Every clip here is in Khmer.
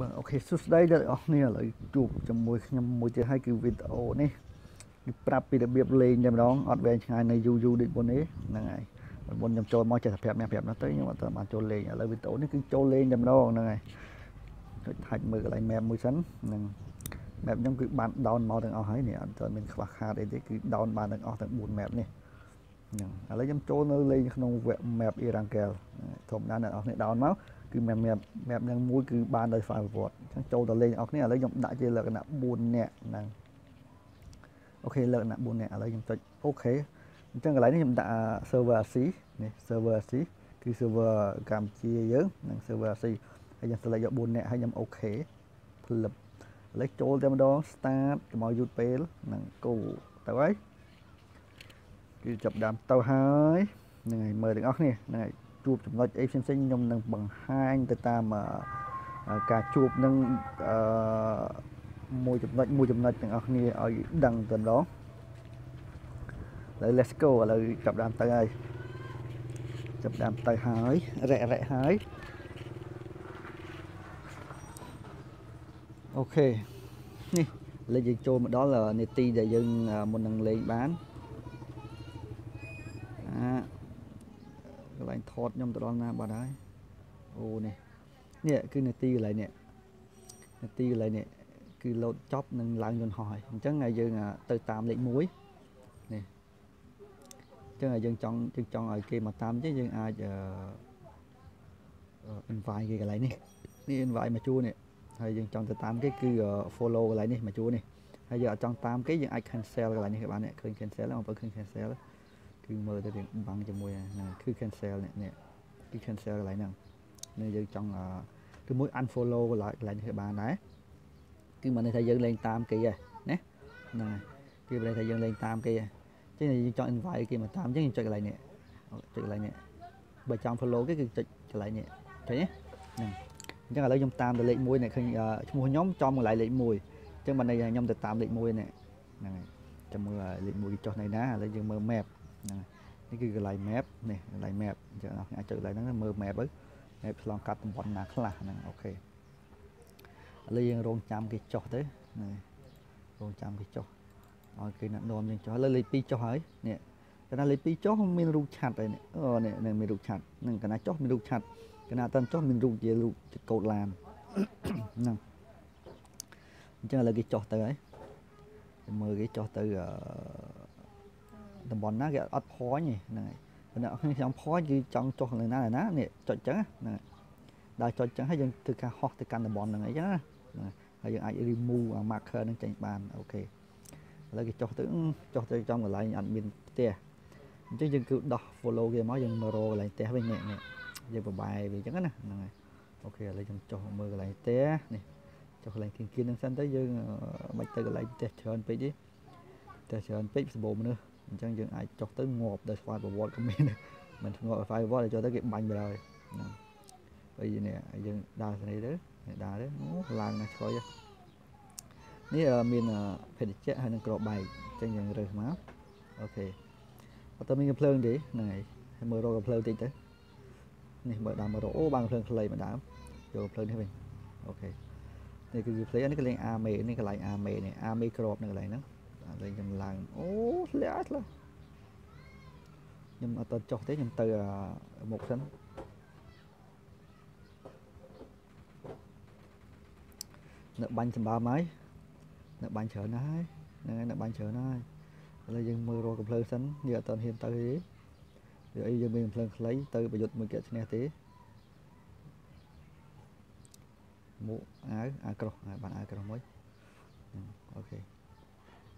បាទអូខេសួស្តីដល់អ្នកនរឥឡូវជួបជាមួយខ្ញុំមួយទៀតហើយគឺវីដេអូនេះគឺប្រាប់ពីរបៀបលេងតែម្ដងអត់វែងឆ្ងាយនៅយូរយូរដូចមុនទេហ្នឹងហើយមុនខ្ញុំចូលមកចេះតែប្រាប់អ្នកប្រាប់នោះទៅខ្ញុំអត់បានចូលលេងឥឡូវវីដេអូនេះគឺចូលលេងតែម្ដងហ្នឹងហើយចុចហាច់មើលកន្លែង map មួយសិនហ្នឹង map ខ្ញុំគឺបាន down មកទាំងអស់ហើយនេះអត់ទាន់មានខ្វះខាតអីទេគឺ down បានទាំងអស់ទាំង4 map នេះហ្នឹងឥឡូវខ្ញុំចូលនៅលេងក្នុង map Erangel ធម្មតាអ្នកនរគ្នា down មក គឺ map map map ហ្នឹងមួយគឺបានដោយស្វ័យប្រវត្តិអញ្ចឹងចូលទៅលេងអស់គ្នាឥឡូវខ្ញុំដាក់ជាលក្ខណៈ4នាក់ហ្នឹង OK លក្ខណៈ4នាក់ឥឡូវខ្ញុំចុច OK អញ្ចឹងកន្លែងនេះខ្ញុំដាក់ server RC នេះ server RC គឺ server កម្ពុជាយើងនិង server RC ហើយខ្ញុំ select យក4នាក់ហើយខ្ញុំ OK ផ្លឹបឥឡូវចូលតែម្ដង start កុំឲ្យយូរពេលហ្នឹង go ទៅហើយគឺចាប់ដើមទៅហើយហ្នឹងហើយមើលទាំងអស់គ្នាហ្នឹងហើយ ជួបចំណុចអីផ្សេងៗខ្ញុំនឹងបង្ហាញទៅតាមការជួបនឹងអឺមួយចំណុចមួយចំណុចទាំងអស់គ្នាឲ្យដឹងទៅម្ដងឥឡូវ let's go ឥឡូវចាប់ដើមទៅហើយចាប់ដើមទៅហើយរែករែកហើយអូខេនេះលេខយើងចូលមកដល់នេតិដែលយើងមុននឹងលេងបាន កន្លែងថតខ្ញុំទៅដល់ណាបាត់ហើយអូនេះនេះគឺនាទីកន្លែងនេះនាទីកន្លែងនេះគឺលោតចប់នឹងឡើងយន្តហោះហើយអញ្ចឹងហើយយើងទៅតាមលេខ1នេះអញ្ចឹងហើយយើងចង់យើងចង់ឲ្យគេមកតាមទេយើងអាច invite គេកន្លែងនេះនេះ invite មកជួនេះហើយយើងចង់ទៅតាមគេគឺ follow កន្លែងនេះមកជួនេះហើយយើងអត់ចង់តាមគេយើងអាច cancel កន្លែងនេះក៏បានឃើញ cancel បងប្អូនឃើញ cancel គឺមើលទៅរៀងបាំងជាមួយហ្នឹងគឺ cancel នេះនេះគឺ cancel កន្លែងហ្នឹងនេះយើងចង់គឺមួយ unfollow កន្លែងកន្លែងនេះបានដែរគឺមិនន័យថាយើងលេងតាមគេទេណាហ្នឹងគឺមិនន័យថាយើងលេងតាមគេទេចឹងយើងចង់ invite គេមកតាមចឹងយើងចុចកន្លែងនេះចុចកន្លែងនេះបើចង់ follow គេគឺចុចកន្លែងនេះឃើញទេហ្នឹងអញ្ចឹងឥឡូវខ្ញុំតាមទៅលេខ1នេះឃើញឈ្មោះខ្ញុំចំកន្លែងលេខ1អញ្ចឹងមិនន័យថាខ្ញុំទៅតាមលេខ1នេះហ្នឹងហើយចាំមើលលេខ1គេចុះនៅណាឥឡូវយើងមើល map ហ្នឹងនេះគឺកន្លែង map នេះកន្លែង map អញ្ចឹងអ្នកអាចចុចកន្លែងហ្នឹងមើល map ទៅ map ឆ្លងកាត់តំបន់ណាខ្លះហ្នឹងអូខេឥឡូវយើងរងចាំគេចុះទៅនេះរងចាំគេចុះឲ្យគេអ្នកនាំយើងចុះឥឡូវលេខ2ចុះហើយនេះកណាលេខ2ចុះមានរូបឆាត់ហើយនេះអូនេះនឹងមានរូបឆាត់នឹងកណាចុះមានរូបឆាត់កណាអត់ចុះមានរូបជារូបកោតឡានហ្នឹងអញ្ចឹងឥឡូវគេចុះទៅហើយមើលគេចុះទៅអឺ តំបន់ណាគេអត់ភ័ញទេហ្នឹងហើយប៉ុន្តែអត់ខ្ញុំភ័ញគឺចង់ចុះលើណាណានេះចុចចឹងហ្នឹងដល់ចុចចឹងហើយយើងធ្វើការហោះទៅកាន់តំបន់ហ្នឹងអីចឹងណាហើយយើងអាច remove អា marker ហ្នឹងចេញបានអូខេឥឡូវគេចុះទៅចុះទៅចំកន្លែងអត់មានផ្ទះអញ្ចឹងយើងគឺដោះ follow គេមកយើងមករកកន្លែងផ្ទះវិញនេះនេះយើងបបាយវាអញ្ចឹងណាហ្នឹងហើយអូខេឥឡូវខ្ញុំចុះមើលកន្លែងផ្ទះនេះចុះកន្លែងគៀនគៀនហ្នឹងសិនទៅយើងមិនទៅកន្លែងផ្ទះច្រើនពេកទេផ្ទះច្រើនពេកសម្បូរមនុស្ស អញ្ចឹងយើងអាចចុះទៅងាប់ដោយស្វ័យប្រវត្តិក៏មានមិនងាប់ស្វ័យប្រវត្តិចុះទៅគេបាញ់ទៅហើយហ្នឹងហើយនេះយើងដើរស្នេះទៅដើរទៅអូឡើងណាស់ឆ្កយនេះមានភេទជ្ជៈហើយនឹងក្របបែកអញ្ចឹងយើងរើសមកអូខេអត់ទៅមានកំភ្លើងទេហ្នឹងហើយហើយមើលរកកំភ្លើងតិចទៅនេះមើលដើមមើលរកអូបានកំភ្លើងខ្លីមកដើមយកកំភ្លើងនេះវិញអូខេនេះគឺ play នេះកន្លែងអាមេនេះកន្លែងអាមេនេះអាមេក្របនៅកន្លែងហ្នឹង លេងខ្ញុំឡើងអូធ្លាក់ធ្លាក់ខ្ញុំអត់តចុះទេខ្ញុំទៅមុខសិននៅបាញ់សម្បើមហើយនៅបាញ់ច្រើនណាស់ហើយហ្នឹងហើយនៅបាញ់ច្រើនណាស់ហើយឥឡូវយើងមើលរកកំភ្លើងសិនយើងអត់តហ៊ានទៅទេយកអីយើងមានកំភ្លើងខ្លីទៅប្រយុទ្ធមួយគេឈ្នះទេមួកអាវអាវក្រោះបានអាវក្រោះមួយអូខេ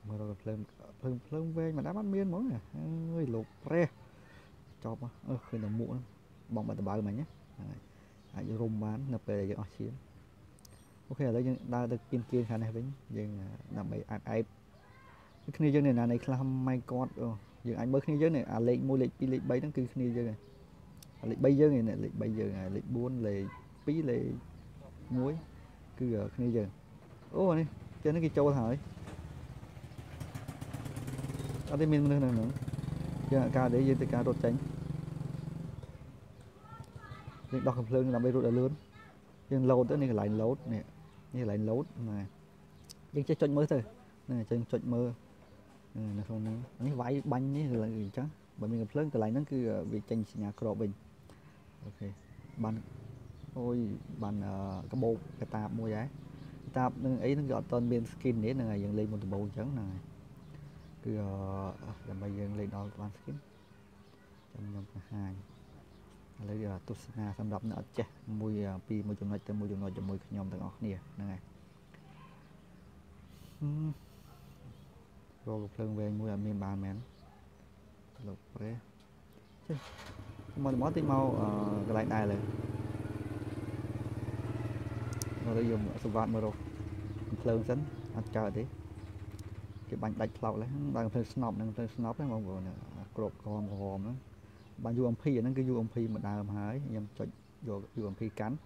មើលរកភ្លើងភ្លើងភ្លើងវែងម្ដងអត់មានហ្មងអើយលោកប្រេះចប់អើឃើញតែមួកបងបាត់ដបៅមិញហ្នឹងអាចរុំបាននៅពេលដែលយើងអស់ឈាមអូខេឥឡូវយើងដើរទៅគៀនគៀនខាងនេះវិញយើងដើម្បីអាចអែបគ្នាយើងនៅណានៃខ្លះម៉ៃគាត់អូយើងអាចមើលគ្នាយើងនេះអាលេខ1លេខ2លេខ3ហ្នឹងគឺគ្នាយើងហើយលេខ3យើងនេះលេខ3យើងហើយលេខ4លេខ2លេខ1គឺគ្នាយើងអូនេះចេះនេះគេចូលហើយ អត់ទេមានមនុស្សនៅហ្នឹងយើងការនេះយើងទៅការរត់ចេញយើងដោះកំភ្លើងដើម្បីរត់ឲ្យលឿនយយើង load ទៅនេះកន្លែង load នេះនេះកន្លែង load ណាយើងចេះចុចមើលទៅហ្នឹងហើយចឹងចុចមើលនៅក្នុងហ្នឹងនេះវាយបាញ់នេះអញ្ចឹងបើមានកំភ្លើងកន្លែងហ្នឹងគឺវាចេញសញ្ញាក្របវិញអូខេបានអូយបានកបោកកតាបមួយដែរតាបនឹងអីហ្នឹងក៏អត់ទាន់មាន skin នេះហ្នឹងហើយយើងលេងមុនដំបូងអញ្ចឹងហ្នឹងហើយ គឺដើម្បីយើងលេងដល់បាន skin ចាំខ្ញុំបង្ហាញឥឡូវទស្សនាសម្រាប់អ្នកអត់ចេះមួយពីមួយចំណុចទៅមួយចំណុចជាមួយខ្ញុំទាំងអស់គ្នាហ្នឹងហើយរកភ្លើងវែងមួយអត់មានបានមែនលោកប្រេចេះមកមកតិចមកកន្លែងដែរលើមកលើយើងសវត្តមករកភ្លើងសិនអត់កើតទេ គេបាញ់ដាច់ផ្លោកឡើយដល់ភ្លើងស្នប់នឹងភ្លើងស្នប់ហ្នឹងបងប្អូនក្របក្រមក្រមហ្នឹងបាន UMP អាហ្នឹងគឺ UMP មួយដើមហើយខ្ញុំចុចយក UMP កាន់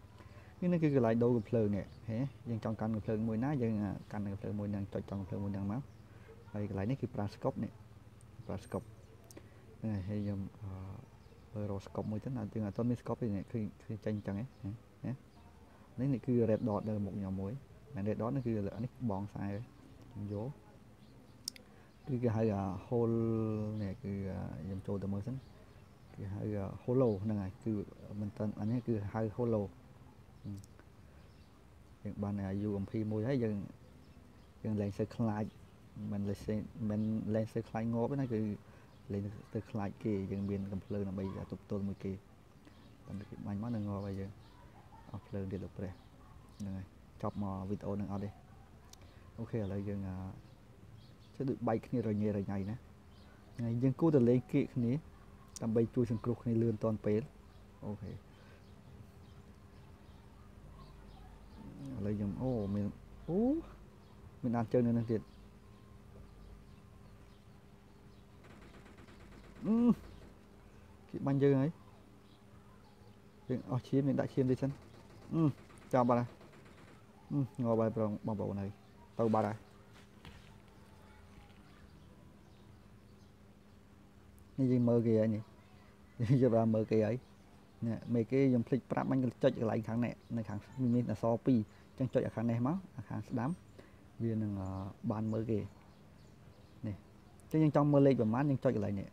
នេះនឹងគឺកន្លែងដូរកំភ្លើងនេះហេយើងចង់កាន់កំភ្លើងមួយណាយើងកាន់កំភ្លើងមួយហ្នឹងចុចចង់កំភ្លើងមួយហ្នឹងមកហើយកន្លែងនេះគឺប្រើស្កប់នេះប្រើស្កប់ហ្នឹងហើយខ្ញុំអឺរកស្កប់មួយទៅណាយើងអត់ទាន់មានស្កប់ទេគឺគឺចេញអញ្ចឹងហ៎នេះនេះគឺ red dot នៅមុខខ្ញុំមួយមែន red dot នេះគឺនេះបងខ្សែខ្ញុំយក គឺគេហៅ hole នេះគឺខ្ញុំចូលទៅមើលសិនគេហៅ hollow ហ្នឹងហើយគឺមិនតាន់អានេះគឺហៅ hollow យើងបាន UMP មួយហើយយើងយើងលែងសូវខ្លាចមិនលែងមិនលែងសូវខ្លាចងាប់ណាគឺលែងទៅខ្លាចគេយើងមានកំភ្លើងដើម្បីទប់ទល់មួយគេតែគេបាញ់មកនឹងងាប់ហើយយើងអស់ភ្លើងទៀតលោកព្រះហ្នឹងហើយចប់មកវីដេអូនឹងអត់ទេអូខេឥឡូវយើង ជិះដូចបែកគ្នារញ៉េរញ៉ៃណាថ្ងៃយើងគួរតែលេងគៀកគ្នាដើម្បីជួយសង្គ្រោះគ្នាលឿនតាន់ពេលអូខេឥឡូវខ្ញុំអូមានអូមានអានជើងនៅនឹងទៀតអឺគេបាញ់យើងហើយយើងអស់ឈាមយើងដាក់ឈាមទៀតសិនអឺចាំបាត់ហើយងល់បាយប្រងបងប្អូនហើយទៅបាត់ហើយ នេះយើងមើលគេហើយនេះយើងយកមើលគេហើយនេះមេគេខ្ញុំភ្លេចប្រាប់បាញ់ចុចកន្លែងខាងនេះនៅខាងមានអស2អញ្ចឹងចុចអាខាងនេះមកអាខាងស្ដាំវានឹងបានមើលគេនេះអញ្ចឹងយើងចង់មើលលេខប្រហែលយើងចុចកន្លែងនេះ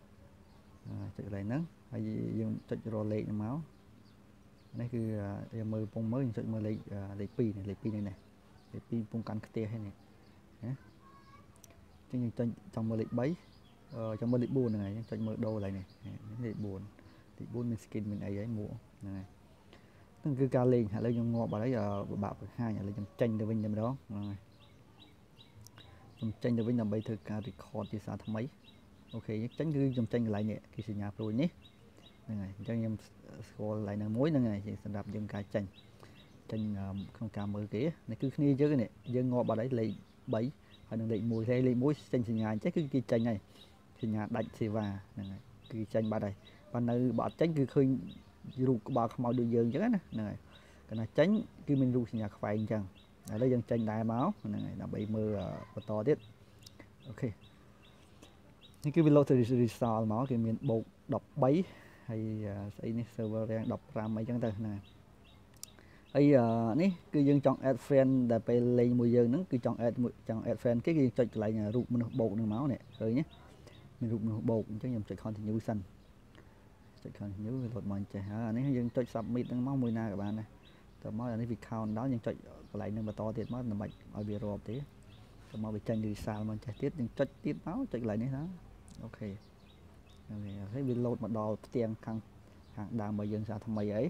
ចុចកន្លែងហ្នឹងហើយយើងចុចរកលេខហ្នឹងមកនេះគឺយើងមើលពងមើលយើងចុចមើលលេខលេខ2នេះលេខ2នេះនេះលេខ2ពងកាន់ខ្ទះហ្នឹងណាអញ្ចឹងយើងចុចចង់មើលលេខ3 ចង់មើលលេខ4ហ្នឹងហើយចុចមើលដូរឡើយនេះលេខ4លេខ4មាន skin មានអីហើយមួហ្នឹងហើយហ្នឹងគឺការលេងឥឡូវខ្ញុំងាប់បាត់ហើយពិបាកបង្ហាញឥឡូវខ្ញុំចេញទៅវិញតែម្ដងហ្នឹងហើយខ្ញុំចេញទៅវិញដើម្បីធ្វើការ record ជាសារថ្មីអូខេចេញគឺខ្ញុំចេញកន្លែងនេះគឺសញ្ញាព្រួយនេះហ្នឹងហើយអញ្ចឹងខ្ញុំស្គាល់កន្លែងហ្នឹងមួយហ្នឹងហើយសម្រាប់យើងការចេញចេញក្នុងការមើលគេនេះគឺគ្នាយើងនេះយើងងាប់បាត់ហើយលេខ3ហើយនឹងលេខ1លេខលេខ1ចេញសញ្ញាអញ្ចឹងគឺគេចេញហើយ សញ្ញាដាច់សេវាហ្នឹងហើយគឺចេញបាត់ហើយបើនៅបើអត់ចេញគឺឃើញរូបក្បាលខ្មោចដូចយើងអញ្ចឹងណាហ្នឹងហើយកាលណាចេញគឺមានរូបសញ្ញាខ្វែងអញ្ចឹងឥឡូវយើងចេញដែរមកហ្នឹងហើយដើម្បីមើលបន្តទៀតអូខេនេះគឺវាលោតទៅ result មកគេមានបូក13ហើយស្អីនេះ server rank 15អីចឹងទៅណាហើយនេះគឺយើងចង់ add friend ដែលពេលលេងមួយយើងហ្នឹងគឺចង់ add ចង់ add friend គេគឺចុចកន្លែងរូបមនុស្សបូកហ្នឹងមកនេះឃើញទេ មានរូបមនុស្សបូកអញ្ចឹងខ្ញុំចុច continue សិនចុច continue វាលោតមកចេះហើយអានេះយើងចុច submit ហ្នឹងមកមួយណាក៏បានដែរតើមកអានេះវា count down យើងចុចកន្លែងហ្នឹងបន្តទៀតមកដើម្បីឲ្យវារាប់ទេទៅមកវាចេញ result មកចេះទៀតយើងចុចទៀតមកចុចកន្លែងនេះណាOK ហើយវាលោតមកដល់ផ្ទាំងខាងខាងដើមរបស់យើងសារថ្មីអី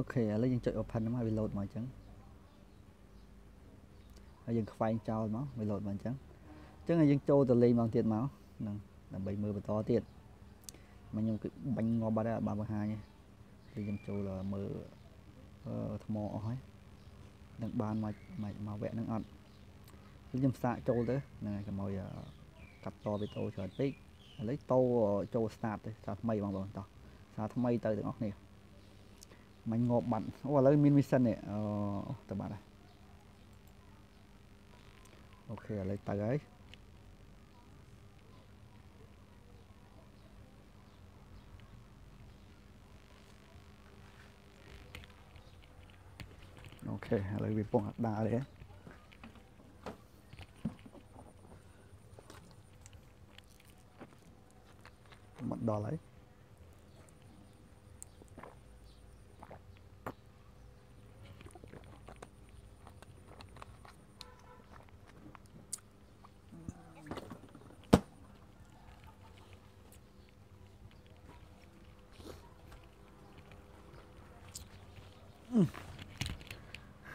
OK ឥឡូវយើងចុច open មកវាលោតមកអញ្ចឹងហើយយើងខ្វែងចោលមកវាលោតមកអញ្ចឹងអញ្ចឹងយើងចូលទៅលេងមកទៀតមកហ្នឹងដើម្បីមើលបន្តទៀតមកខ្ញុំគឺបាញ់ងាប់បាត់ហើយបានបង្ហាញទេខ្ញុំចូលមើលថ្មអស់ហើយនឹងបានមកមកវគ្គនឹងអត់ខ្ញុំសាកចូលទៅហ្នឹងហើយកុំឲ្យកាត់តវីដេអូច្រើនពេកឥឡូវតោចូល start ទៅសារថ្មីបងប្អូនតោះសារថ្មីទៅទាំងអស់គ្នា មិញងាប់បាត់អូឥឡូវមានមីសិននេះអូទៅបាត់ហើយអូខេឥឡូវទៅហើយអូខេឥឡូវវាពងអត់ដើរទេមកដល់ហើយ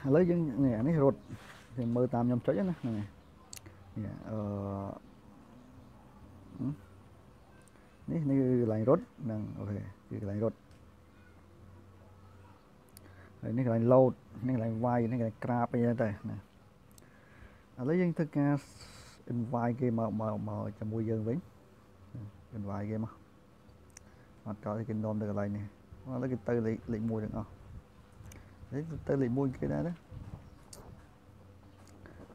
ឥឡូវយើងនេះអានេះរត់យើងមើលតាមខ្ញុំចុចណាហ្នឹងហើយនេះអឺនេះនេះគឺកន្លែងរត់ហ្នឹងអូខេគឺកន្លែងរត់ហើយនេះកន្លែង load នេះកន្លែងវាយនេះកន្លែងក្រាបអីហ្នឹងទៅណាឥឡូវយើងធ្វើការ invite គេមកមកមកជាមួយយើងវិញ invite គេមកអត់តគេនាំទៅកន្លែងនេះឥឡូវគេទៅលេខលេខ1ទាំងអស់ នេះទៅលេខ1គេដែរណា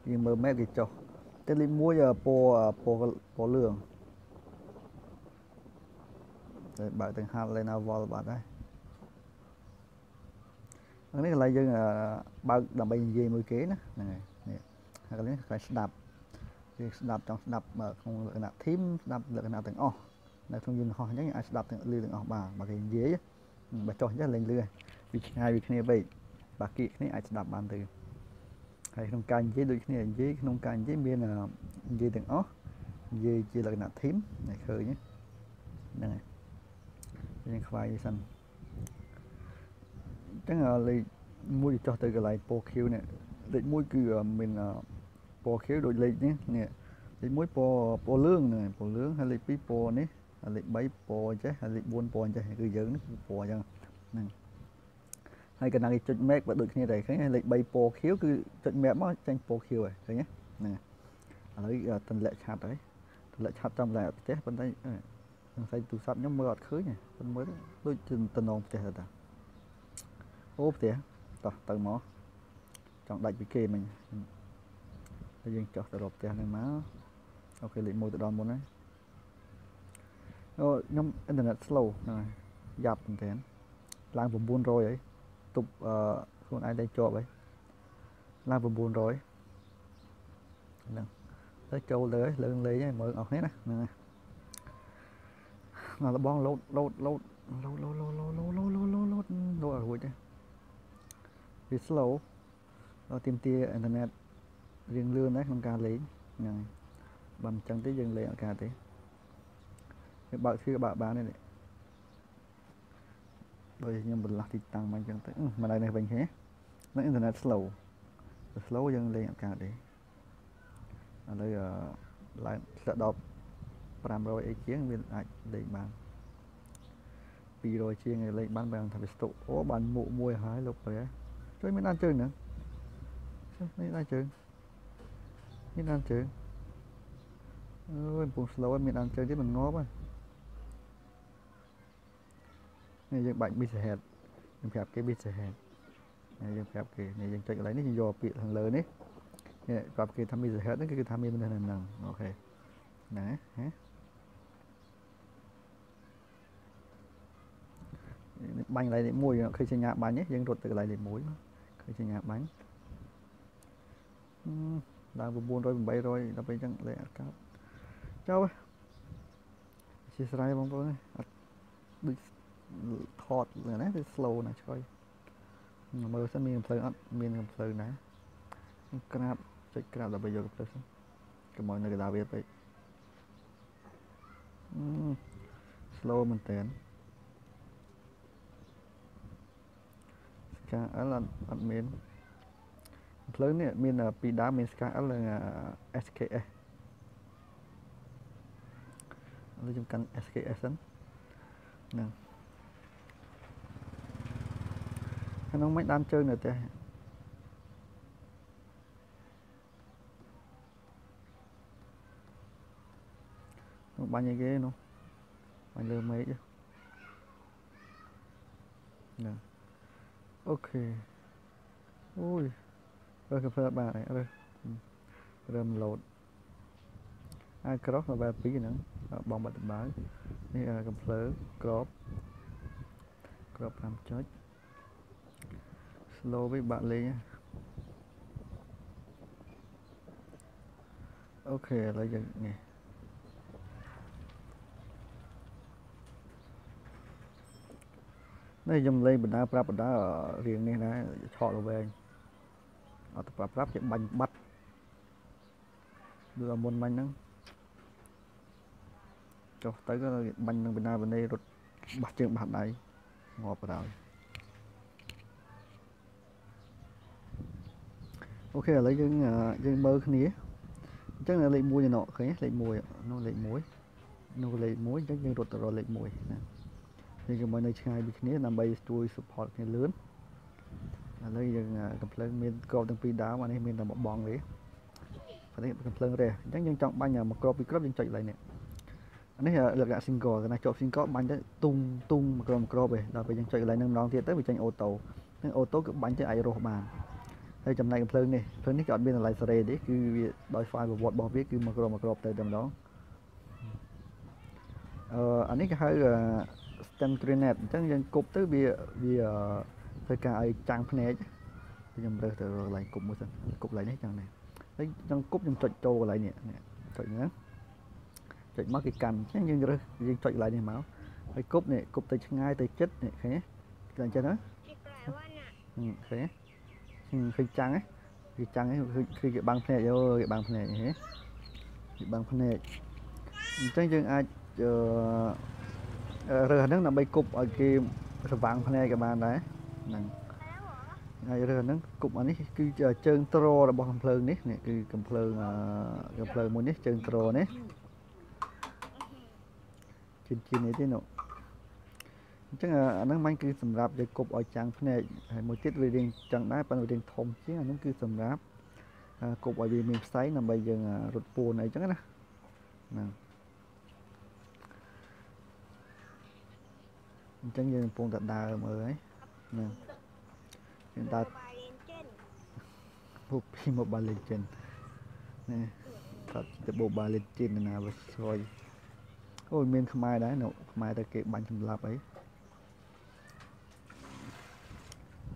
យើងមើល map គេចុះទៅលេខ1ពណ៌ពណ៌ពណ៌លឿងតែបើកទាំងហាត់លេណាវល់បាត់ហើយនេះកន្លែងយើងបើកដើម្បីនិយាយមួយគេណាហ្នឹងហើយនេះហើយកន្លែងកន្លែងស្ដាប់គេស្ដាប់ចង់ស្ដាប់ក្នុងលក្ខណៈ team ស្ដាប់លក្ខណៈទាំងអស់នៅក្នុងយន្តហោះអញ្ចឹងអាចស្ដាប់ទាំងលឺទាំងអស់បានបើគេនិយាយបើចុះអញ្ចឹងលេងលឺវាឆ្ងាយពីគ្នាពេក បាគីគ្នាអាចស្ដាប់បានទៅហើយក្នុងការនិយាយដូចគ្នានិយាយក្នុងការនិយាយមាននិយាយទាំងអស់និយាយជាលក្ខណៈ team តែឃើញហ្នឹងហើយយើងខ្វាយសិនអញ្ចឹងលេខ1ចុះទៅកន្លែងពោ Q នេះលេខ1គឺមានពណ៌ Q ដូចលេខនេះនេះលេខ1ពណ៌ពណ៌លឿងហ្នឹងពណ៌លឿងហើយលេខ2ពណ៌នេះហើយលេខ3ពណ៌ចេះហើយលេខ4ពណ៌ចេះគឺយើងនេះពណ៌អញ្ចឹងហ្នឹង ហើយកណ្ដាលគេចុច make បើដូចគ្នាដែរឃើញលេខ3ពណ៌ខៀវគឺចុច map មកចេញពណ៌ខៀវហើយឃើញហ្នឹងឥឡូវទម្លាក់ឆាត់ហើយទម្លាក់ឆាត់ចំឡាយផ្ទះប៉ុន្តែសង្ស័យទូរស័ព្ទខ្ញុំមើលអត់ឃើញប៉ុន្តែមើលដូចតំណងផ្ទះទៅតាអូផ្ទះតោះទៅមកចង់ដាច់ពីគេមិញតែយើងចុះទៅរកផ្ទះហ្នឹងមកអូខេលេខ1ទៅដល់មុនហើយអូខ្ញុំអ៊ីនធឺណិត slow ហ្នឹងហើយយ៉ាប់មែនតើឡើង900ហើយ ទប់អឺខ្លួនឯងតែជាប់ហើយឡើង900ហ្នឹងទៅចូលទៅហើយលើងលេងហើយមើលអស់គ្នាណាហ្នឹងហើយមកលបងលោតលោតលោតលោតលោតលោតលោតលោតលោតលោតលោតលោតលោតរួចទេវា slow ដល់ទីមទាអ៊ីនធឺណិតរៀងលឿនដែរក្នុងការលេងហ្នឹងបើមិនចឹងទេយើងលេងអត់កើតទេវាបើកទ្វារបើកបានទេ ដោយខ្ញុំបន្លាស់ទីតាំងមកអញ្ចឹងទៅមកនៅនេះវិញឃើញនឹងអ៊ីនធឺណិត slow slow យើងលេងអត់កើតទេឥឡូវឡើងស្ដាប់500អីជាងវាអាចលេងបាន200ជាងលេងបានបើថាវាស្តុកអូបានមុខមួយហើយលោកព្រះជួយមានដានជើងហ្នឹងនេះដានជើងនេះដានជើងអើយកំពុង slow មានដានជើងទៀតមិនងាប់ហើយ នេះយើងបាច់ business head យើងប្រាប់គេ business head ហើយយើងប្រាប់គេនេះយើងចុចកន្លែងនេះយើងយកពាក្យខាងលើនេះនេះប្រាប់គេថា business head ហ្នឹងគឺថាមាននៅហ្នឹងអូខេហ្នឹងហ៎បាញ់កន្លែងលេខ1ឃើញសញ្ញាបាញ់ទេយើងរត់ទៅកន្លែងលេខ1ឃើញសញ្ញាបាញ់ឡើង900 800ដល់ពេលអញ្ចឹងលេខអត់កើតចុះអធិស្ឋានបងប្អូនអត់ដូច ថតណាវា slow ណាឆ្កយមើលសិនមានកំភ្លើងអត់មានកំភ្លើងដែរក្រាបចុចក្រាបដើម្បីយកកំភ្លើងសិនកុំឲ្យនៅកណ្ដាលវាពេក slow មែនតើស្កា L អត់អត់មានភ្លើងនេះមានពីរដើមមាន SK L និង SKS ឥឡូវខ្ញុំកាន់ SKS សិនហ្នឹងក្នុងមិនដានជើងនៅផ្ទះនោះបាញ់អីគេនោះបាញ់លើមេឃហ្នឹងអូខេអូយរើកាហ្វេបានហើយរើរើមលោតអាក្រោះដល់2ហ្នឹងបងបាត់ដបើនេះកំភ្លើក្របក្រប5ចុច slow វិញបាក់លេងអូខេឥឡូវយើងនេះនេះខ្ញុំលេងបណ្ដាប្រាប់បណ្ដារៀងនេះណាឆក់លវែងអត់ប្រាប់ប្រាប់ជាបាញ់បាត់ដូចមុនមិញហ្នឹងចុះទៅក៏បាញ់នឹងបណ្ដាបណ្ដេរត់បាស់ជើងបាស់ដៃងាប់បណ្ដោយ អូខេឥឡូវយើងយើងមើលគ្នាអញ្ចឹងលេខ1នេះឃើញលេខ1នោះលេខ1នោះលេខ1អញ្ចឹងយើងរត់ទៅរកលេខ1ណាយើងជាមួយនៅឆ្ងាយពីគ្នាដើម្បីជួយ support គ្នាលឿនឥឡូវយើងកំភ្លើងមានក្របទាំងពីរដើមអានេះមានតែមួយបងទេអានេះកំភ្លើងរះអញ្ចឹងយើងចង់បាញ់មកក្របពីក្របយើងចុចឡើងនេះអានេះលក្ខណៈ single គេណាជាប់ single បាញ់ទៅទុំទុំមកក្របក្របឯងដល់ពេលយើងចុចកន្លែងនឹងម្ដងទៀតទៅវាចេញអូតូនឹងអូតូគឺបាញ់ទៅអាចរស់បាន ហើយចំណែកភ្លើងនេះភ្លើងនេះក៏អត់មានតម្លៃសេរីទេគឺវាដោយស្វ័យប្រវត្តិរបស់វាគឺមួយក្របមួយក្របទៅតែម្ដងអឺអានេះគេហៅ stem grenade អញ្ចឹងយើងគប់ទៅវាវាធ្វើការឲ្យចាំងភ្នែកខ្ញុំរើសទៅកន្លែងគប់មួយសិនគប់កន្លែងនេះចឹងនេះហើយចឹងគប់ខ្ញុំចុចចូលកន្លែងនេះចុចហ្នឹងចុចមកគេកាន់អញ្ចឹងយើងរើសយើងចុចកន្លែងនេះមកហើយគប់នេះគប់ទៅឆ្ងាយទៅចិត្តនេះឃើញទេកន្លែងចិត្តណាគេប្រែវ៉ាន់ណាឃើញទេ ឃើញចាំងគេចាំងគឺគេបាំងភ្នែកយោគេបាំងភ្នែកហ៎គេបាំងភ្នែកអញ្ចឹងយើងអាចអឺរើសហ្នឹងដើម្បីគប់ឲ្យគេស្វាំងភ្នែកក៏បានដែរហ្នឹងហើយរើសហ្នឹងគប់អានេះគឺជើងត្ររបស់កំភ្លើងនេះនេះគឺកំភ្លើងកំភ្លើងមួយនេះជើងត្រនេះជាជានេះទេនោះ អញ្ចឹងអាហ្នឹងមិនគឺសម្រាប់យកគប់ឲ្យចាំងភ្នែកហើយមួយទៀតវារៀងចឹងដែរប៉ុន្តែវារៀងធំជាងអាហ្នឹងគឺសម្រាប់គប់ឲ្យវាមានផ្សែងដើម្បីយើងរត់ពួនអីចឹងណាហ្នឹងអញ្ចឹងយើងកំពុងតែដើរមើលហើយហ្នឹងយើងដើរពួកពី Mobile Legend នេះថាទៅ Mobile Legend ណាវាស្រួយអូយមានខ្មែរដែរនៅខ្មែរទៅគេបាញ់សម្លាប់អី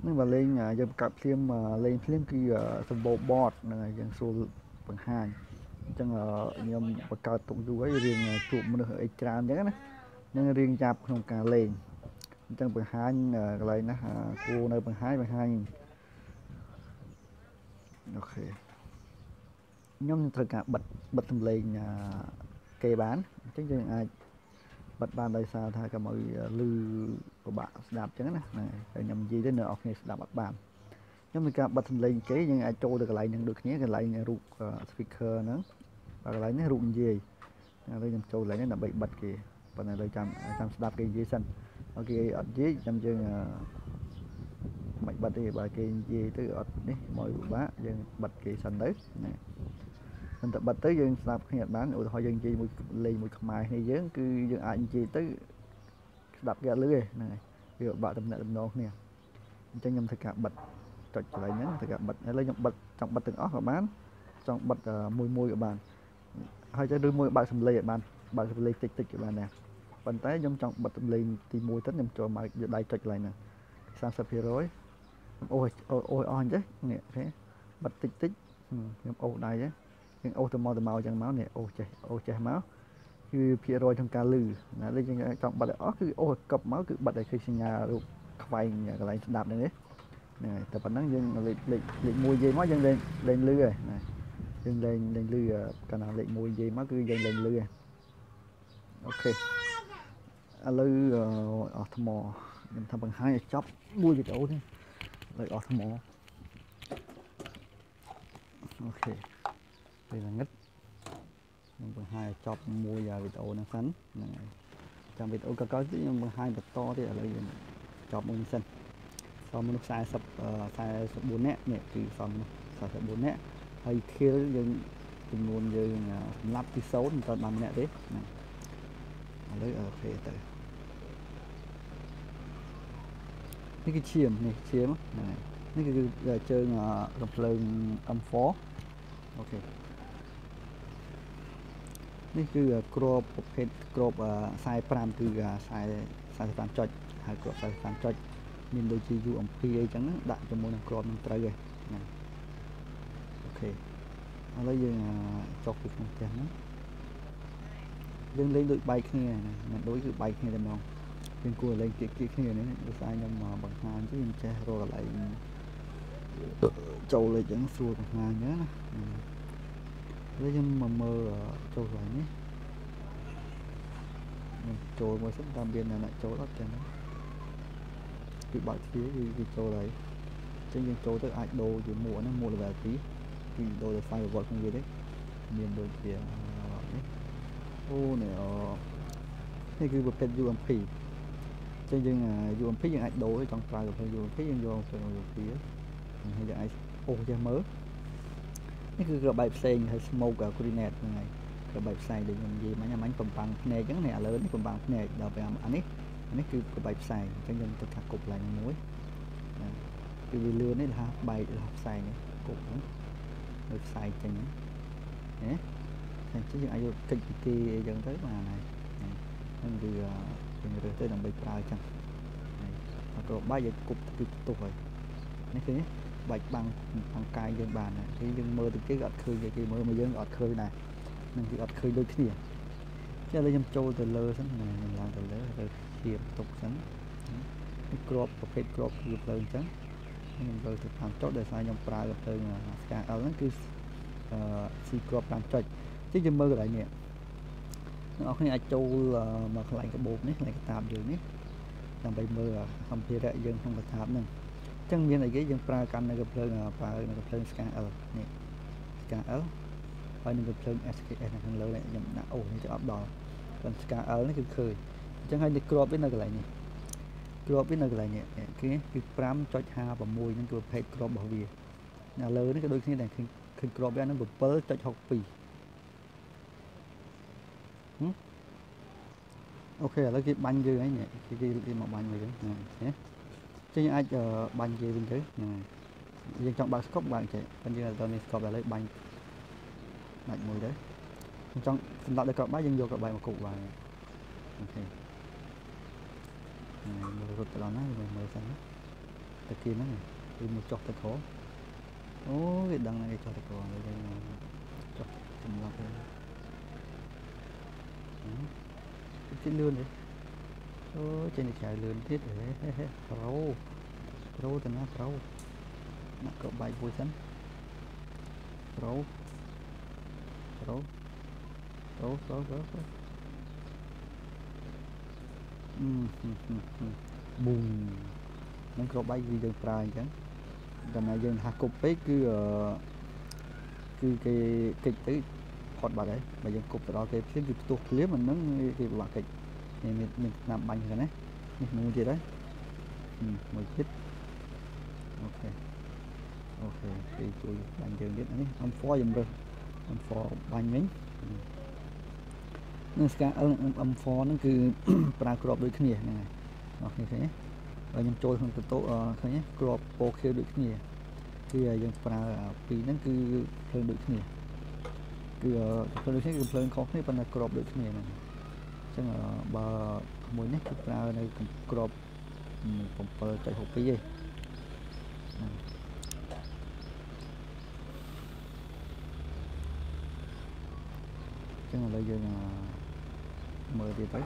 នឹងបើលេងយើងកាត់ភ្លាមលេងភ្លាមគឺសម្បូរបតហ្នឹងហើយយើងស្រួលបង្ហាញអញ្ចឹងខ្ញុំបង្កើតទុកយូរហើយរៀងជួបមនុស្សអីច្រើនអញ្ចឹងណានឹងរៀងចាប់ក្នុងការលេងអញ្ចឹងបង្ហាញកន្លែងណាគួរនៅបង្ហាញបង្ហាញអូខេខ្ញុំត្រូវការបិទបិទសំឡេងគេបានអញ្ចឹងយើងអាចបិទបានដោយសារថាកុំឲ្យលឺ ពិបាកស្ដាប់អញ្ចឹងណាហើយខ្ញុំនិយាយទៅនៅអស់គ្នាស្ដាប់អត់បានខ្ញុំមានការបិទសំឡេងគេយើងអាចចូលទៅកន្លែងហ្នឹងដូចគ្នាកន្លែងរូប speaker ហ្នឹងហើយកន្លែងនេះរូបនិយាយហើយខ្ញុំចូលកន្លែងនេះដើម្បីបិទគេប៉ុន្តែលើចាំចាំស្ដាប់គេនិយាយសិនអូខេអត់និយាយចាំយើងមិនបិទទេបើគេនិយាយទៅអត់នេះមកពិបាកយើងបិទគេសិនទៅណាមិនតែបិទទៅយើងស្ដាប់គ្នាអត់បានឧទាហរណ៍យើងនិយាយមួយលេងមួយខ្មែរគ្នាយើងគឺយើងអាចនិយាយទៅ ស្ដាប់គេអត់លឺទេហ្នឹងហើយវាពិបាកតំណែងតំណងគ្នាអញ្ចឹងខ្ញុំធ្វើការបិទចុចកន្លែងហ្នឹងធ្វើការបិទឥឡូវខ្ញុំបិទចង់បិទទាំងអស់ក៏បានចង់បិទមួយមួយក៏បានហើយទៅឬមួយបើកសំឡេងឲ្យបានបើកសំឡេងតិចតិចក៏បានដែរប៉ុន្តែខ្ញុំចង់បិទសំឡេងទី1ទៅខ្ញុំចូលមកយកដៃចុចកន្លែងហ្នឹង30%ខ្ញុំអូសអូសអស់អញ្ចឹងនេះឃើញបិទតិចតិចខ្ញុំអូសដៃហ្នឹងយើងអូសទៅមកទៅមកអញ្ចឹងមកនេះអូសចេះអូសចេះមក គឺភាគរយក្នុងការលឺណាដូចយើងចង់បិទឲ្យអស់គឺអូសកប់មកគឺបិទឲ្យឃើញសញ្ញារូបខ្វែងកន្លែងស្ដាប់ហ្នឹងនេះហ្នឹងហើយតែប៉ុណ្ណឹងយើងលេខលេខលេខ1និយាយមកយើងលេងលេងលឺហើយណាយើងលេងលេងលឺកាលណាលេខ1និយាយមកគឺយើងលេងលឺហើយអូខេឥឡូវអស់ថ្មខ្ញុំថាបង្ហាញឲ្យចប់មួយវីដេអូនេះឥឡូវអស់ថ្មអូខេពេលងឹត ខ្ញុំបង្ហាញឲ្យចប់មួយវីដេអូហ្នឹងសិនហ្នឹងហើយចាំវីដេអូក្រោយៗទៀតខ្ញុំបង្ហាញបន្តទៀតឥឡូវយើងចប់មួយនេះសិនសល់មនុស្ស40 44នាក់នេះគឺសល់មនុស្ស44នាក់ហើយ kill យើងចំនួនយើងសម្រាប់ពី0មិនទាន់បានម្នាក់ទេហ្នឹងឥឡូវអូខេទៅនេះគឺឈាមនេះឈាមហ្នឹងហើយនេះគឺជើងកំភ្លើង M4 អូខេ នេះគឺក្របប្រភេទក្រប45គឺ40 45ចុចហើយក្រប45ចុចមានដូចជា UMP អីចឹងដាក់ជាមួយនឹងក្របនឹងត្រូវហើយណាអូខេឥឡូវយើងចុះពីក្នុងផ្ទះហ្នឹងយើងលេងដូចបែកគ្នាមិនដូចគឺបែកគ្នាតែម្ដងយើងគួរលេងគៀកគៀកគ្នានេះដូចស្អាតខ្ញុំមកបង្ហាញទៅយើងចេះរកកន្លែងចូលលេងចឹងស្រួលបង្ហាញណា ហើយខ្ញុំមកមើលចូលកន្លែងនេះចូលមួយសិនតាមមានអ្នកចូលអត់ចឹងគឺបើកទ្វារគឺគេចូលហើយចឹងយើងចូលទៅអាចដូរជាមួកហ្នឹងមួក level 2គឺដូរទៅ firewall ក្នុងវាទេមានដូចជានេះអូនេះនេះគឺប្រភេទ UMP ចឹងយើង UMP យើងអាចដូរចង់ប្រើប្រភេទ UMP យើងយកទៅ UMP ហើយយើងអាចអូសចេះមើល នេះគឺក្របបែបផ្សេងហើយ smoke grenade ហ្នឹងហើយក្របបែបផ្សេងដូចខ្ញុំនិយាយមិញមិញបំផាំងភ្នែកអញ្ចឹងនេះឥឡូវនេះបំផាំងភ្នែកដល់ពេលអានេះអានេះគឺក្របបែបផ្សេងអញ្ចឹងយើងទៅថាគប់ឡើងមួយគឺវាលឿននេះលះបែកលះផ្សែងនេះគប់ហ្នឹងលើផ្សែងចេញណាអញ្ចឹងយើងអាចយកកិច្ចពីគេអីចឹងទៅបានហើយហ្នឹងគឺយើងរើសទៅដើម្បីប្រើចឹងហើយក៏បែកយកគប់ទៅផ្ទុះហើយនេះគឺ បាច់បាំងខាងកាយយើងបានគឺយើងមើលទៅគេក៏អត់ឃើញគេមើលមកយើងក៏អត់ឃើញដែរនឹងគឺអត់ឃើញដូចគ្នាចឹងឥឡូវខ្ញុំចូលទៅលើសិនខ្ញុំឡើងទៅលើទៅជាផ្ទុកសិននេះក្របប្រភេទក្របគឺភ្លើងអញ្ចឹងខ្ញុំលើទៅតាមចុចដោយសារខ្ញុំប្រើភ្លើងស្កាអលហ្នឹងគឺអឺស៊ីក្របតាមចុចចឹងយើងមើលកន្លែងនេះអ្នកនរគ្នាអាចចូលមកកន្លែងកាបូបនេះកន្លែងកតាបយើងនេះដើម្បីមើលសម្ភារៈយើងក្នុងកតាបហ្នឹងអញ្ចឹងមានអីគេយើងប្រើកាន់នៅកភ្លើងប្រើនៅកភ្លើង SKL នេះ SKL ហើយនឹងកភ្លើង SKS នៅខាងលើនេះខ្ញុំដាក់អូនេះទៅអត់ដល់ប៉ុន្តែ SKL នេះគឺឃើញអញ្ចឹងហើយនេះក្របវានៅកន្លែងនេះក្របវានៅកន្លែងនេះគឺគឺ5.56ហ្នឹងគឺប្រភេទក្របរបស់វានៅលើនេះក៏ដូចគ្នាដែរឃើញឃើញក្របវាហ្នឹង7.62អូខេឥឡូវគេបាញ់យើងហើយគេគេមកបាញ់មកយើងណា ចឹងអាចបាញ់គេវិញទៅហ្នឹងហើយយើងចង់បើកស្កប់បើកចេះប៉ុន្តែយើងអត់មានស្កប់ឥឡូវបាញ់ដាច់មួយទៅខ្ញុំចង់សម្រាប់ដល់ក្របបាយយើងយកក្របបាយមកគប់បានអូខេមើលរត់ទៅដល់ណាយើងមើលសិនណាតែគេហ្នឹងគឺមកចុះទៅក្រអូគេដឹងគេចុះទៅក្រហើយយើងចុះសម្រាប់ទៅគេលឿនទេ អូចេញទៅក្រៅលឿនទៀតហេប្រូប្រូទៅណាប្រូដាក់ក៏បាយមួយសិនប្រូប្រូប្រូប្រូប្រូអឺប៊ូមនឹងក្របបាយគឺយើងប្រើអញ្ចឹងតែណាយើងថាគប់ពេកគឺគឺគេកិច្ចទៅផុតបាត់ហើយបើយើងគប់ទៅដល់គេភ្លាមគឺផ្ទុះភ្លាមអានឹងគេពិបាកកិច្ច នេះមានមានឆ្នាំបាញ់ហ្នឹងណានេះមួយទៀតហើយមួយទៀតអូខេអូខេគេជួយបាញ់យើងទៀតនេះ M4 ជំរើស M4 បាញ់វិញនឹងស្កា M4 ហ្នឹងគឺប្រើក្របដូចគ្នាហ្នឹងហើយអរគ្នាឃើញទេបើខ្ញុំចូលក្នុងកន្ទោឃើញទេក្របពោខៀវដូចគ្នាគឺយើងប្រើពីរហ្នឹងគឺភ្លើងដូចគ្នាគឺភ្លើងដូចគ្នាគឺភ្លើងខុសគ្នាប៉ុន្តែក្របដូចគ្នាហ្នឹង ចឹងបើមួយនេះគឺប្រើនៅក្រប7.62ឯងចឹងឥឡូវយើងមើលទៀតទៅ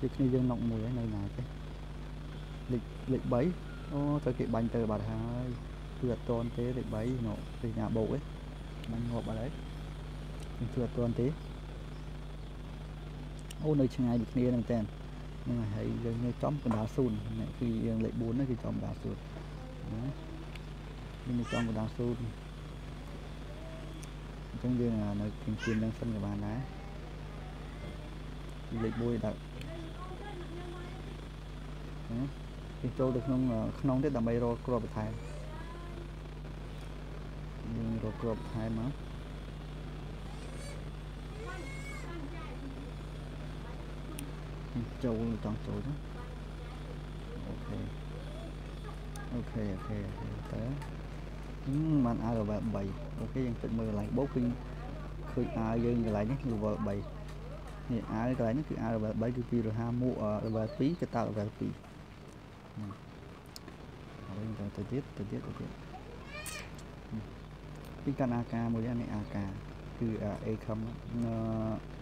ពីគ្នាយើងនុកមួយហើយនៅណាទេលេខលេខ3អូទៅគេបាញ់ទៅបាត់ហើយគឺអត់តន់ទេលេខ3នោះពីណាបោកឯងបាញ់ងាប់បាត់ហើយគឺអត់តន់ទេ អូនៅឆ្ងាយពីគ្នាហ្នឹងតែហ្នឹងហើយយើងនៅចំកណ្ដាលស៊ូននេះគឺយើងលេខ4ហ្នឹងគឺចំកណ្ដាលស៊ូនណាយើងនៅចំកណ្ដាលស៊ូនអញ្ចឹងយើងនៅគៀងគៀនហ្នឹងសិនក៏បានដែរលេខ1ដាក់ណាគេចូលទៅក្នុងក្នុងទៀតដើម្បីរកគ្រាប់បន្ថែមយើងរកគ្រាប់បន្ថែមមក ចូលចង់ចូលទៅ OK OK OKទៅបានអាវ level 3អូខេយើងចុចមើលកន្លែងបោកគឺឃើញអាវយើងកន្លែងនេះ level 3នេះអាវកន្លែងនេះគឺអាវ level 3គឺ250មួក level 2កតា level 2ហើយយើងទៅទៀតទៅទៀតទៅទៀតពីកាន់អាការមួយយ៉ាងនេះអាការគឺអេខំអឺអឺ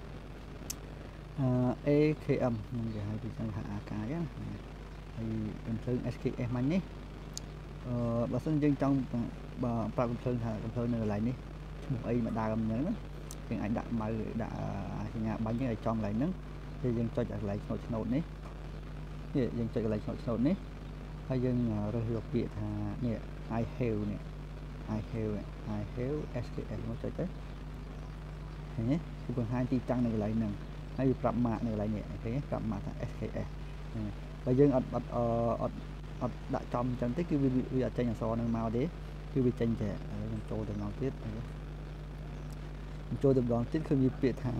AKM នឹងគេហៅពីចឹងថាអាការចឹងហើយកំភ្លើង SKS មាញ់នេះអឺបើសិនយើងចង់បើប្រាប់កំភ្លើងថាកំភ្លើងនៅកន្លែងនេះឈ្មោះអីមកដើមហ្នឹងណាយើងអាចដាក់ម៉ៅដាក់សញ្ញាបាញ់ហ្នឹងឲ្យចំកន្លែងហ្នឹងហើយយើងចុចកន្លែងឆ្នោតឆ្នោតនេះនេះយើងចុចកន្លែងឆ្នោតឆ្នោតនេះហើយយើងរើសយកពាក្យថានេះ I have នេះ I have I have SKS មកចុចទៅឃើញទេគឺបង្ហាញទីតាំងនៅកន្លែងហ្នឹង ហើយវាប្រាប់ម៉ាកនៅកន្លែងនេះឃើញទេប្រាប់ម៉ាកថា SKS បើយើងអត់អត់អត់អត់ដាក់ចំអញ្ចឹងទេគឺវាវាអត់ចេញអក្សរនឹងមកទេគឺវាចេញតែខ្ញុំចូលទៅម្ដងទៀតខ្ញុំចូលទៅម្ដងទៀតគឺវាពាក្យថា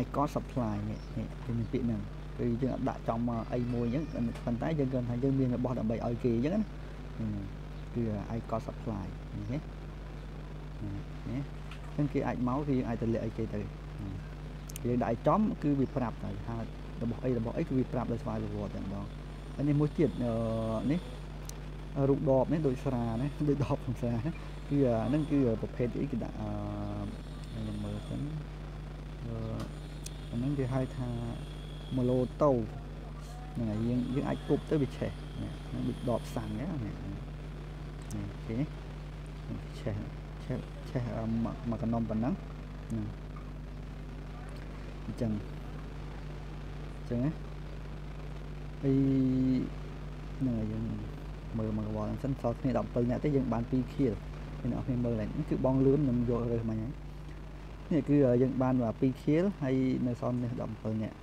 I got supply នេះនេះគឺមានពាក្យហ្នឹងគឺយើងអត់ដាក់ចំអីមួយអញ្ចឹងប៉ុន្តែយើងគាត់ថាយើងមានរបស់ដើម្បីឲ្យគេអញ្ចឹងណាគឺ I got supply នេះនេះអញ្ចឹងគេអាចមកគឺយើងអាចទៅលាក់ឲ្យគេទៅ យើងដាក់ឲ្យចំគឺវាប្រាប់តែថារបស់អីរបស់អីគឺវាប្រាប់ដោយស្វ័យប្រវត្តិតែម្ដងហើយនេះមួយទៀតនេះរូបដបនេះដូចស្រាណាដូចដបក្នុងស្រាគឺហ្នឹងគឺប្រភេទអីគេដាក់អឺខ្ញុំមើលសិនអឺអាហ្នឹងគេហៅថាម៉ូឡូតូហ្នឹងហើយយើងយើងអាចគប់ទៅវាឆេះហ្នឹងដូចដបសាំងហ្នឹងនេះគេឆេះឆេះឆេះមកកណ្ដុំប៉ុណ្ណឹងហ្នឹង អញ្ចឹងអញ្ចឹងណាហើយហ្នឹងហើយយើងមើលមកកវល់សិនសល់គ្នា17នាក់ទេយើងបាន2ខៀលអ្នកនរគ្នាមើលហ្នឹងគឺបងលឿនខ្ញុំយករើសមិញហើយនេះគឺយើងបាន2ខៀលហើយនៅសល់នេះ17នាក់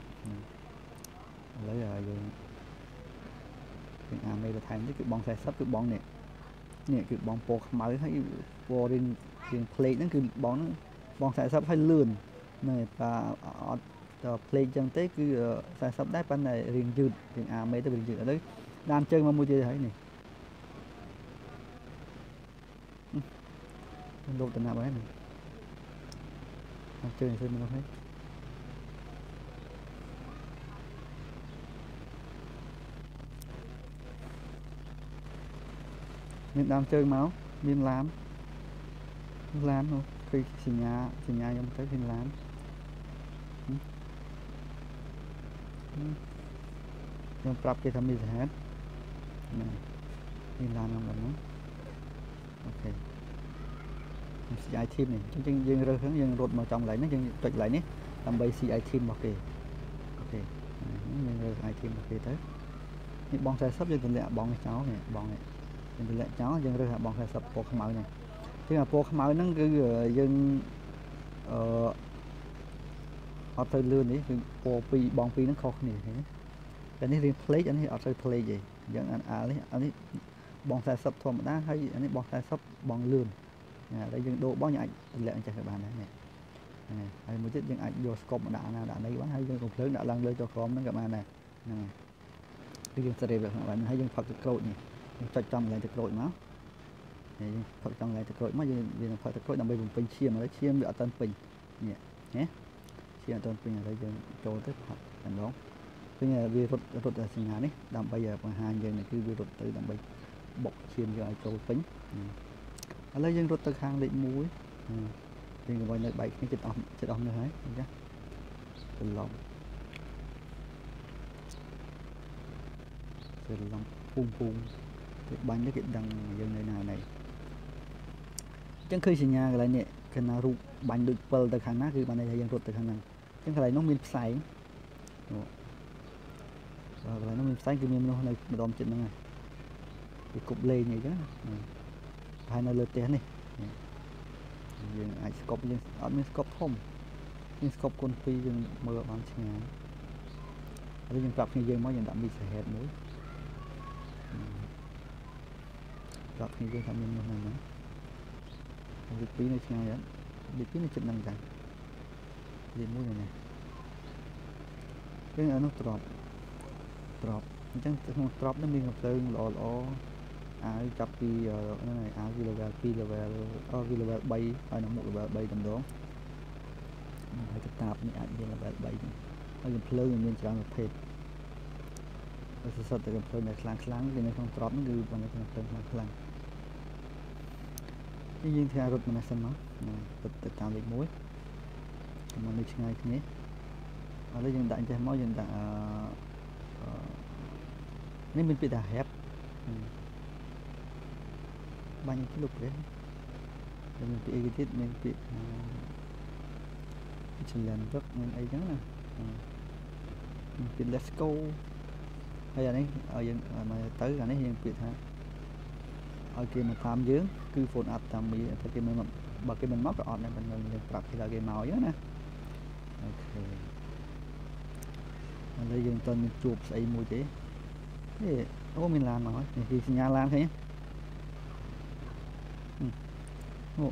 ឥឡូវយើងយើងអាមេបន្ថែមនេះគឺបង40គឺបងនេះនេះគឺបងពណ៌ខ្មៅហើយពណ៌រៀងរៀងផ្លេកហ្នឹងគឺបងហ្នឹងបង40ហើយលឿន ណែតាអត់ទៅផ្លេកចឹងទេគឺ40ដែរប៉ុន្តែរៀងយឺតរៀងអាមេទៅរៀងយឺតឥឡូវដានជើងមកមួយទៀតហើយនេះលោកតំណាប់ហើយណាដានជើងទៅមកហើយមានដើមជើងមកមានឡានឡាននោះឃើញសញ្ញាសញ្ញាខ្ញុំទៅឃើញឡាន ខ្ញុំប្រាប់គេថាមានសហេតុណាមានឡានក្នុងហ្នឹងអូខេ CI team នេះអញ្ចឹងយើងរើសហ្នឹងយើងរត់មកចំកន្លែងនេះយើងចុចកន្លែងនេះដើម្បី CI team របស់គេអូខេយើងរើស CI team របស់គេទៅនេះបង40យើងទម្លាក់បងនេះចោលនេះបងនេះយើងទម្លាក់ចោលយើងរើសបង40ពណ៌ខ្មៅនេះជាងអាពណ៌ខ្មៅហ្នឹងគឺយើងអឺ អត់ទៅលឿននេះគឺពណ៌ពីរបងពីរហ្នឹងខុសគ្នាឃើញទេតែនេះរៀងផ្លេកអានេះអត់ទៅផ្លេកទេអញ្ចឹងអានេះអានេះបង40ធម្មតាហើយអានេះបង40បងលឿនណាហើយយើងដូរបងយើងអាចទម្លាក់អញ្ចឹងទៅបានដែរនេះហើយមួយទៀតយើងអាចយកស្កប់មកដាក់ណាដាក់នេះបានហើយយើងកំភ្លើងដាក់ឡើងលើចុះក្រោមហ្នឹងក៏បានដែរហ្នឹងហើយគឺយើងសេរីវាក្នុងបានហើយយើងផឹកទឹកក្រូចនេះយើងចុចចំកន្លែងទឹកក្រូចមកយើងផឹកចំកន្លែងទឹកក្រូចមកយើងយើងផឹកទឹកក្រូចដើម្បីបំពេញឈាមហើយឈាមវាអត់ទាន់ពេញនេះណា ឈាមអត់ទាន់ពេញហើយយើងចូលទៅផឹកតែម្ដងឃើញវារត់រត់សញ្ញានេះដើម្បីបង្ហាញយើងគឺវារត់ទៅដើម្បីបុកឈាមយើងឲ្យចូលពេញឥឡូវយើងរត់ទៅខាងលេខ1យើងកុំឲ្យនៅបែកគ្នាចិត្តអស់ចិត្តអស់នៅហើយអញ្ចឹងច្រឡំច្រឡំពុំពុំគេបាញ់នេះគេដឹងយើងនៅណាណៃអញ្ចឹងឃើញសញ្ញាកន្លែងនេះគឺណារូបបាញ់ដូចពិលទៅខាងណាគឺបានន័យថាយើងរត់ទៅខាងហ្នឹងអញ្ចឹងកន្លែងនោះមានផ្សែងបាទកន្លែងនោះមានផ្សែងគឺមានមនុស្សនៅម្ដុំចិត្តហ្នឹងហើយគេគប់លេងអីចឹងប្រហែលនៅលើផ្ទះនេះយើងអាចស្កប់យើងអត់មានស្កប់ធំយើងស្កប់គុណ2យើងមើលបានឆ្ងាយហើយយើងប្រាប់គ្នាយើងមកយើងដាក់មីសហេតុមួយប្រាប់គ្នាយើងថាមាននោះហ្នឹងលេខ2នៅឆ្ងាយអត់លេខ2នៅចិត្តហ្នឹងចា លេខ1នេះណាគឺអានោះទ្របទ្របអញ្ចឹងក្នុងទ្របនេះមានកំភ្លើងល្អល្អអាវចាប់ពីហ្នឹងហើយអាវគឺ level 2 level អឺគឺ level 3ហើយនៅមុខ level 3តម្ដងហើយកាតាបនេះអាចមាន level 3ហើយកំភ្លើងមានច្រើនប្រភេទហើយសតតែកំភ្លើងដែលខ្លាំងខ្លាំងគឺនៅក្នុងទ្របហ្នឹងគឺបានក្នុងភ្លើងខ្លាំងខ្លាំងអនេះយើងធ្វើរត់ម្នេះសិនមករត់ទៅតាមលេខ1 មកនេះឆ្ងាយគ្នាឥឡូវយើងដាក់អញ្ចេះមកយើងដាក់អឺនេះមានពាក្យថា have បាញ់លុបទេមានពាក្យអីគេទៀតមានពាក្យច្រឡំរឹកមានអីចឹងណាមានពាក្យ let's go ហើយអានេះឲ្យយើងមកទៅអានេះយើងពាក្យថាឲ្យគេមកតាមយើងគឺ phone up តាមមីតែគេមិនបើគេមិនមកក៏អត់ដែរប៉ុន្តែយើងប្រាប់គេថាគេមកអញ្ចឹងណា អូខេឥឡូវយើងតើមានជួបស្អីមួយទេនេះអូមានឡានមកហើយនេះគឺសញ្ញាឡានឃើញទេអូ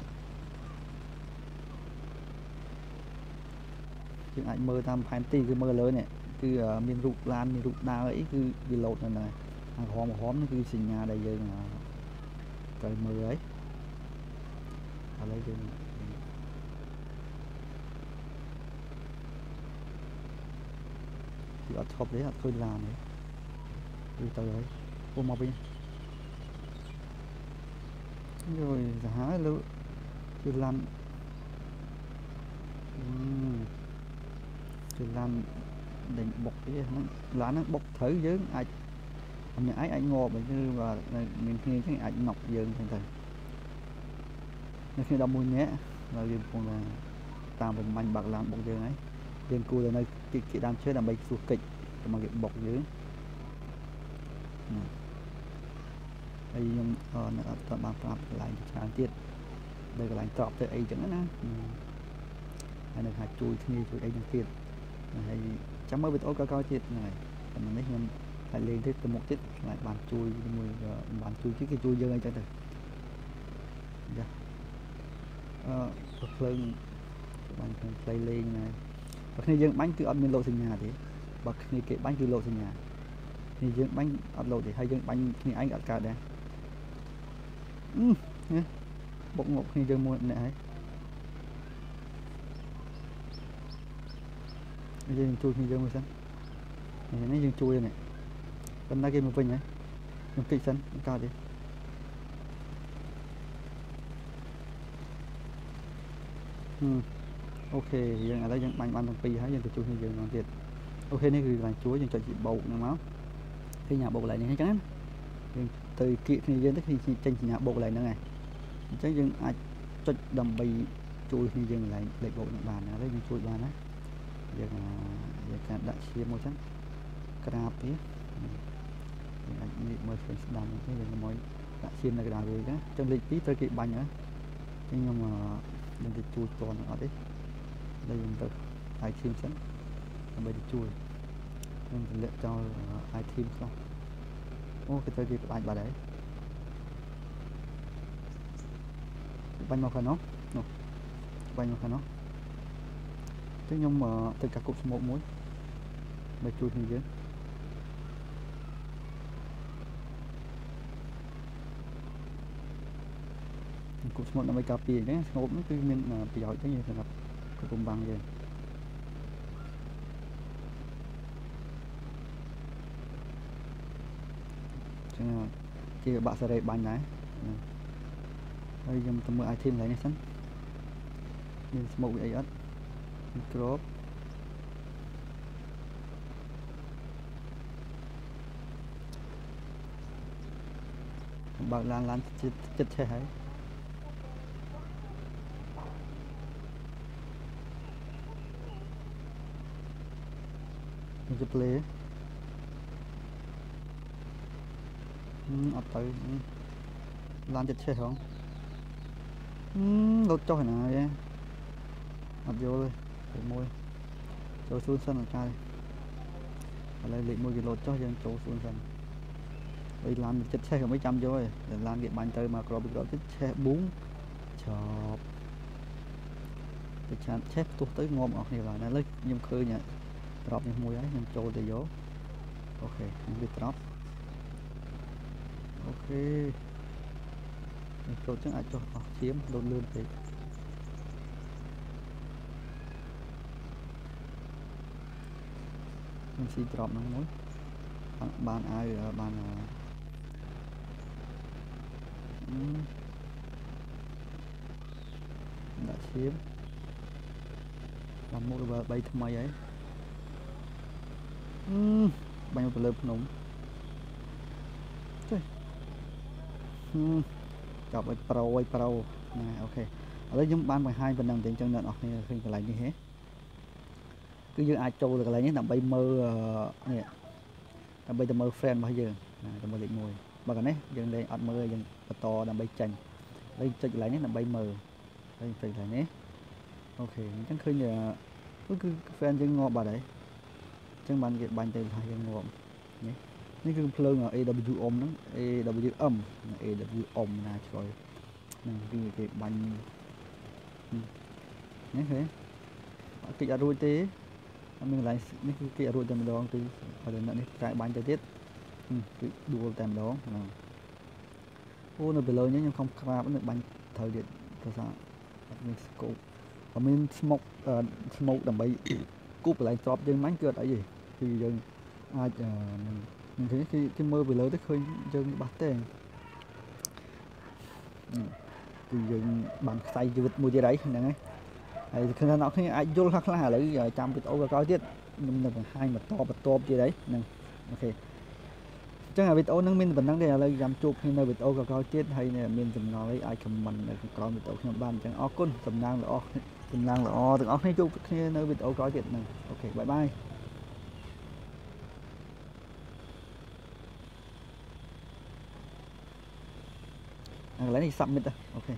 យើងអាចមើលតាមផែនទីគឺមើលលើនេះគឺមានរូបឡានមានរូបដើរអីគឺវាលោតនៅហ្នឹងខាងក្រហមក្រហមនេះគឺសញ្ញាដែលយើងត្រូវមើលហើយឥឡូវយើង គឺអត់ឈប់ទេអត់ឃើញឡានទេគឺទៅហើយពុំមកវិញយយសាហាវលើគឺឡានគឺឡានដេញបុកទេហ្នឹងឡានហ្នឹងបុកត្រូវយើងអាចម្នាក់ឯងអាចងាប់បើគឺបា ទមានគ្នាអញ្ចឹងអាចណុកយើងអញ្ចឹងទៅនៅគ្នា11នាក់ហើយយើងកំពុងតែតាមបំបញ្ញបាក់ឡានបុកយើងហើយយើងគួរតែនៅទីគេដើមឈើដើម្បីសួរកិច្ចកុំឲ្យគេបុកយើងហើយខ្ញុំនៅអត់ទាន់បានប្រាប់កន្លែងច្រើនទៀតនៅកន្លែងត្រប់ទៅអីចឹងណាហើយនៅថាជួយគ្នាជួយអីហ្នឹងទៀតហើយចាំមើលវីដេអូក្រោយៗទៀតហ្នឹងហើយប៉ុន្តែនេះខ្ញុំតែលេងទៅទៅមុខទៀតខ្លាចបានជួយជាមួយបានជួយទៀតគេជួយយើងអីចឹងទៅចាអឺភ្លើងបានភ្លើងផ្លៃលេងណា បើគ្នាយើងបាញ់គឺអត់មានលោតសញ្ញាទេបើគ្នាគេបាញ់គឺលោតសញ្ញានេះយើងបាញ់អត់លោតទេហើយយើងបាញ់គ្នាឯងអត់កើតដែរអឺបុកងប់គ្នាយើងមួយម្នាក់ហើយយើងជួយគ្នាយើងមួយសិននេះយើងជួយនេះប៉ុន្តែគេមកវិញហើយខ្ញុំគិតសិនកើតទេ អូខេយើងឥឡូវយើងបាញ់បានទាំងពីរហើយយើងទៅជួយគ្នាយើងមកទៀតអូខេនេះគឺកន្លែងជួយយើងចុចជាបោកហ្នឹងមកឃើញញ៉ាបោកកន្លែងនេះអញ្ចឹងណាយើងទៅគៀកគ្នាយើងទៅគ្នាចេញសញ្ញាបោកកន្លែងហ្នឹងហើយអញ្ចឹងយើងអាចចុចដើម្បីជួយគ្នាយើងកន្លែងលេខបោកនឹងបានហើយយើងជួយបានណាយើងយើងការដាក់ឈាមមកអញ្ចឹងក្រាបវាយើងអាចនេះមើលឃើញស្ដាំទេយើងមកដាក់ឈាមនៅកណ្ដាលវាអញ្ចឹងចឹងលេខ2ត្រូវគេបាញ់ហើយខ្ញុំខ្ញុំទៅជួយតនអត់ទេ ហើយយើងទៅអាយឈាមសិនដើម្បីទៅជួយខ្ញុំទម្លាក់ចោលអាយធីមខ្លះអូគេត្រូវគេក្បាច់បាត់ហើយបាញ់មកខាងនោះនោះបាញ់មកខាងនោះចឹងខ្ញុំទៅកាគប់ស្មោកមួយមកជួយគ្នាយើងគប់ស្មោកដើម្បីការពារអញ្ចឹងស្ងោបនោះគឺមានប្រយោជន៍ចឹងសម្រាប់ គប់បំបាំងយើងចឹងជាបាក់សារ៉េបាញ់ដែរហើយខ្ញុំទៅមើល item កន្លែងនេះសិនមាន smoke វាអីអត់មានក្របបើកឡានឡានចិត្តចិត្តឆេះហើយ នេះជា play អត់ទៅឡានចិត្តឆេះហងលោតចុះឯណាទេអត់យល់ទេមួយចូលសួនសិនអត់ចាឥឡូវលេខ1គេលោតចុះយើងចូលសួនសិនហើយឡានចិត្តឆេះក៏មិនចាំយកទេឡានគេបាញ់ទៅមកក្របពីក្របចិត្តឆេះប៊ូងចប់ទៅឆានឆេះផ្ទុះទៅងំអស់គ្នាបានឥឡូវខ្ញុំឃើញ ក្របនេះមួយហើយខ្ញុំចូលទៅយកអូខេខ្ញុំវាក្របអូខេចូលចឹងអាចចុះអស់ឈាមលោតលឿនពេកខ្ញុំស៊ីត្រប់ហ្នឹងមួយបានអាវបានដាក់ឈាមបានមុខ level 3ថ្មីហើយអឺ បាញ់ទៅលើភ្នំចេះហឹមចាប់ឲ្យប្រូឲ្យប្រូណាអូខេឥឡូវខ្ញុំបានបង្ហាញប៉ុណ្ណឹងទេអញ្ចឹងអ្នកនរគ្នាឃើញកន្លែងនេះហេគឺយើងអាចចូលទៅកន្លែងនេះដើម្បីមើលអឺនេះដើម្បីទៅមើល friend របស់យើងណាទៅមើលលេខ1បើកនេះយើងលេងអត់មើលយើងបន្តដើម្បីចាញ់ហើយចុចកន្លែងនេះដើម្បីមើលហើយចុចកន្លែងនេះអូខេអញ្ចឹងឃើញអឺគឺ friend យើងងាប់បាត់ហើយអញ្ចឹងបានគេបាញ់ទៅថាយើងងាប់នេះនេះគឺភ្លើង AWM ហ្នឹង AWM AWM ណាឆ្លើយហ្នឹងគឺគេបាញ់នេះហេអត់តិចអត់រួចទេអត់មានកន្លែងនេះគឺគេអត់រួចតែម្ដងគឺបើតែនេះតែបាញ់ទៅទៀតគឺដួលតែម្ដងហ្នឹងអូនៅពីលើនេះខ្ញុំខំក្រាបនៅបាញ់ត្រូវទៀតទៅថាអត់មានស្កូបបើមានស្មុកស្មុកដើម្បីគូបកន្លែងទ្របយើងមាញ់គឺអត់អីទេ គឺយើងអាចនឹងឃើញគឺគេមើលពីលើទៅឃើញយើងបាស់ទេគឺយើងបានខ្សែជីវិតមួយទៀតហើយហ្នឹងហើយហើយឃើញថាអ្នកគ្នាអាចយល់ខ្លះខ្លះឥឡូវចាំវីដេអូក្រោយទៀតខ្ញុំនឹងបង្ហាញបន្តបន្តទៀតហើយហ្នឹង OK ចឹងវីដេអូហ្នឹងមានប៉ុណ្ណឹងទេឥឡូវចាំជួបគ្នានៅវីដេអូក្រោយទៀតហើយមានចម្ងល់អីអាច comment នៅក្រោមវីដេអូខ្ញុំបានអញ្ចឹងអរគុណសំណាងល្អសំណាងល្អទាំងអស់គ្នាជួបគ្នានៅវីដេអូក្រោយទៀតហ្នឹង OK bye bye កន្លែងនេះ submit OK